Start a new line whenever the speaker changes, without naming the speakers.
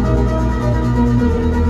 Música